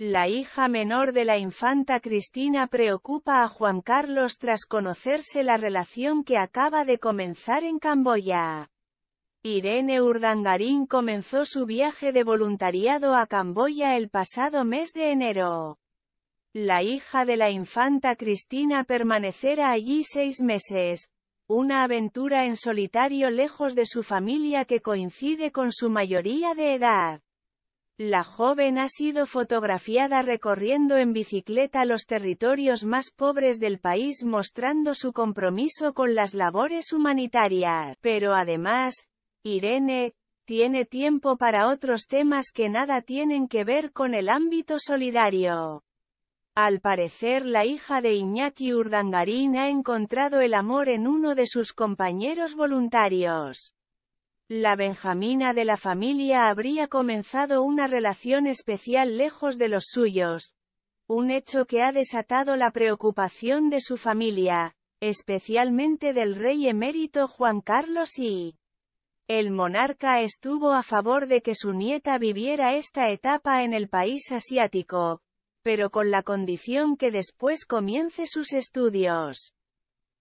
La hija menor de la infanta Cristina preocupa a Juan Carlos tras conocerse la relación que acaba de comenzar en Camboya. Irene Urdangarín comenzó su viaje de voluntariado a Camboya el pasado mes de enero. La hija de la infanta Cristina permanecerá allí seis meses, una aventura en solitario lejos de su familia que coincide con su mayoría de edad. La joven ha sido fotografiada recorriendo en bicicleta los territorios más pobres del país mostrando su compromiso con las labores humanitarias. Pero además, Irene, tiene tiempo para otros temas que nada tienen que ver con el ámbito solidario. Al parecer la hija de Iñaki Urdangarín ha encontrado el amor en uno de sus compañeros voluntarios. La Benjamina de la familia habría comenzado una relación especial lejos de los suyos, un hecho que ha desatado la preocupación de su familia, especialmente del rey emérito Juan Carlos y el monarca estuvo a favor de que su nieta viviera esta etapa en el país asiático, pero con la condición que después comience sus estudios.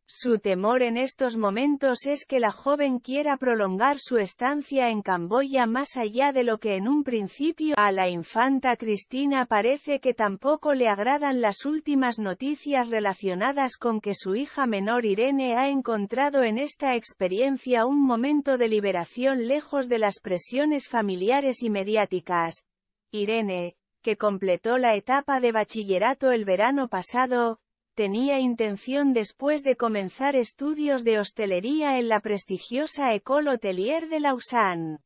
Su temor en estos momentos es que la joven quiera prolongar su estancia en Camboya más allá de lo que en un principio a la infanta Cristina parece que tampoco le agradan las últimas noticias relacionadas con que su hija menor Irene ha encontrado en esta experiencia un momento de liberación lejos de las presiones familiares y mediáticas. Irene, que completó la etapa de bachillerato el verano pasado, tenía intención después de comenzar estudios de hostelería en la prestigiosa École Hotelier de Lausanne.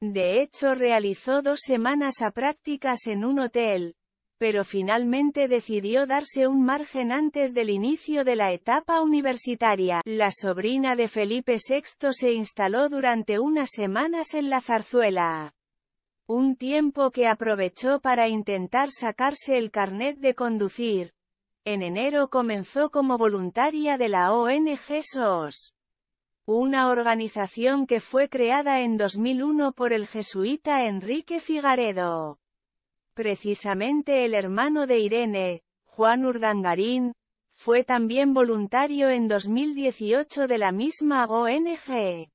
De hecho realizó dos semanas a prácticas en un hotel, pero finalmente decidió darse un margen antes del inicio de la etapa universitaria. La sobrina de Felipe VI se instaló durante unas semanas en la zarzuela. Un tiempo que aprovechó para intentar sacarse el carnet de conducir, en enero comenzó como voluntaria de la ONG SOS. Una organización que fue creada en 2001 por el jesuita Enrique Figaredo. Precisamente el hermano de Irene, Juan Urdangarín, fue también voluntario en 2018 de la misma ONG.